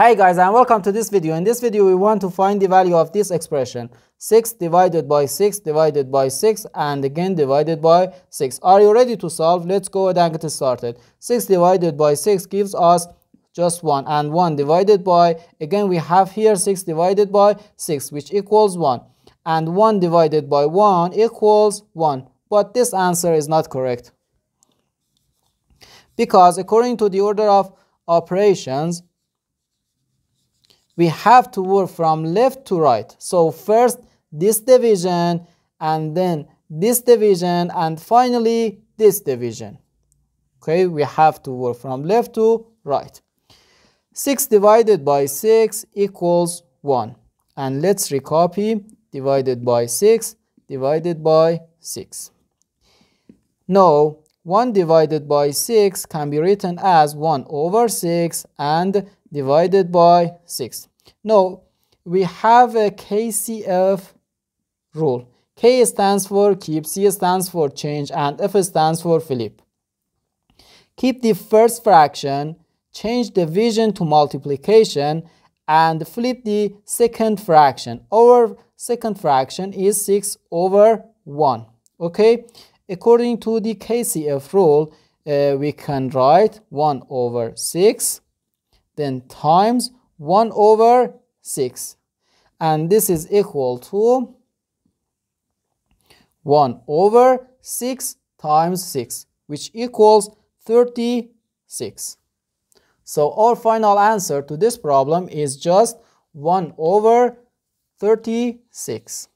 Hey guys and welcome to this video. In this video we want to find the value of this expression 6 divided by 6 divided by 6 and again divided by 6. Are you ready to solve? Let's go ahead and get started. 6 divided by 6 gives us just 1 and 1 divided by again we have here 6 divided by 6 which equals 1 and 1 divided by 1 equals 1 but this answer is not correct because according to the order of operations we have to work from left to right. So first this division and then this division and finally this division. Okay, we have to work from left to right. 6 divided by 6 equals 1. And let's recopy divided by 6 divided by 6. Now 1 divided by 6 can be written as 1 over 6 and divided by 6. Now, we have a KCF rule. K stands for keep, C stands for change, and F stands for flip. Keep the first fraction, change division to multiplication, and flip the second fraction. Our second fraction is 6 over 1. Okay, according to the KCF rule, uh, we can write 1 over 6 then times 1 over 6 and this is equal to 1 over 6 times 6 which equals 36 so our final answer to this problem is just 1 over 36